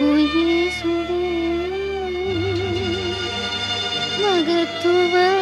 voy a subir,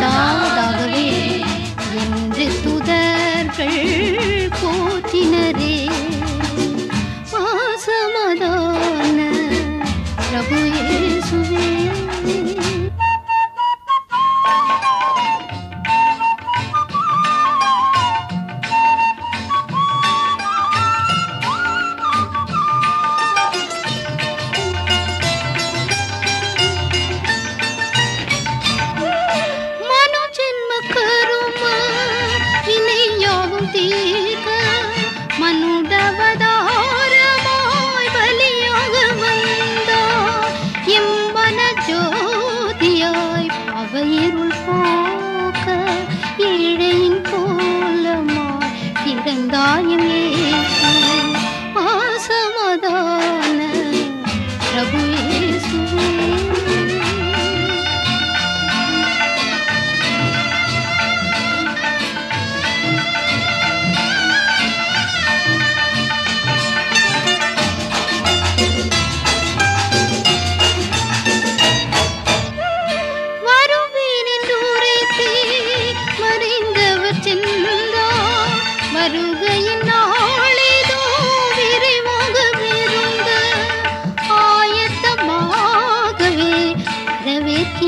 감사합니다.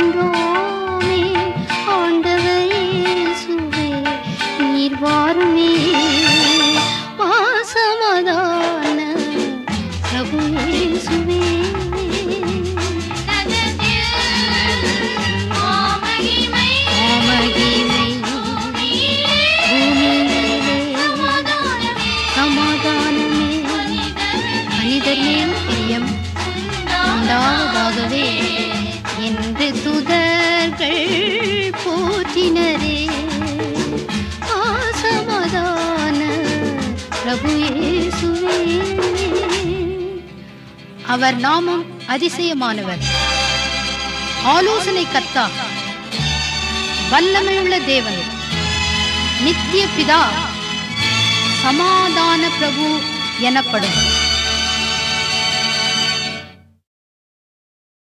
வரவேற்கின்றோமே ஆண்டவர் இயேசுவே நீர் வாருமே. பாசமதான பிரபு இயேசுவே. மாமகிமை பூமியிலே சமாதானமே மனிதர் மேல் பிரபு இயேசுவே. அவர் நாமம் அதிசயமானவர். ஆலோசனை கர்த்தா. வல்லமையுள்ள தேவன். நித்திய பிதா. சமாதான பிரபு எனப்படும்.